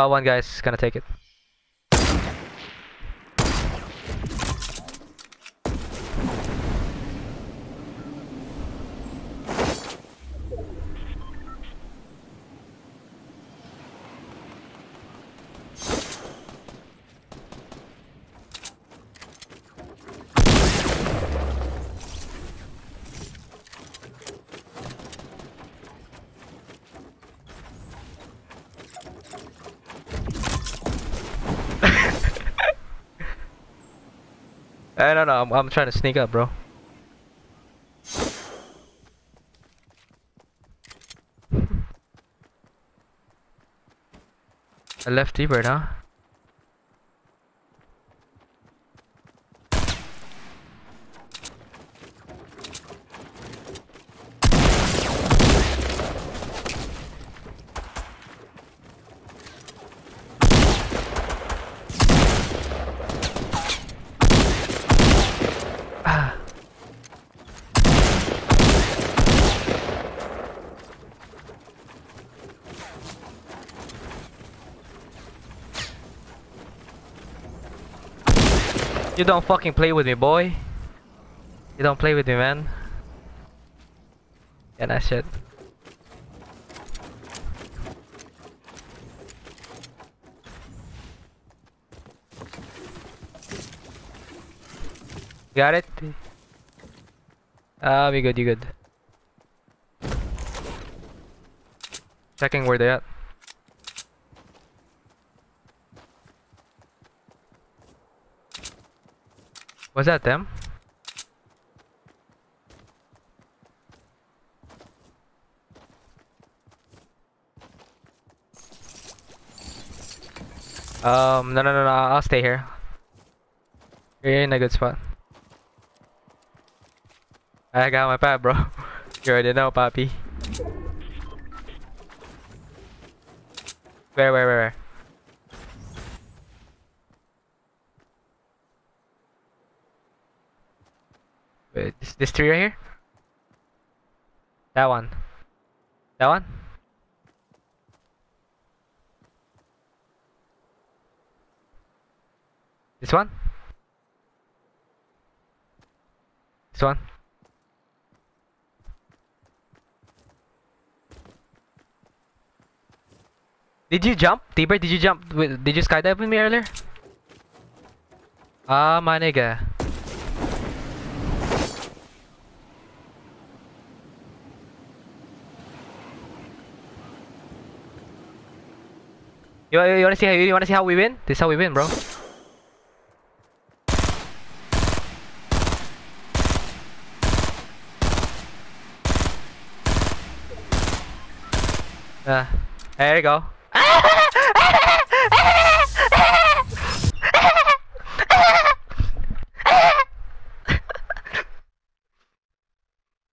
Oh, one guy's gonna take it. I don't know. I'm, I'm trying to sneak up, bro. I left T-Bird, huh? You don't fucking play with me, boy. You don't play with me, man. Yeah, that shit. Got it? Ah, we good, you good. Checking where they at. Was that them? Um, no, no, no, no, I'll stay here. You're in a good spot. I got my pad, bro. You already know, Poppy. Where, where, where, where? Wait, this, this tree right here? That one. That one? This one? This one? Did you jump? T-Bird, did you jump? Did you skydive with me earlier? Ah, my nigga. You, you wanna see how you wanna see how we win? This is how we win, bro. Uh, there you go.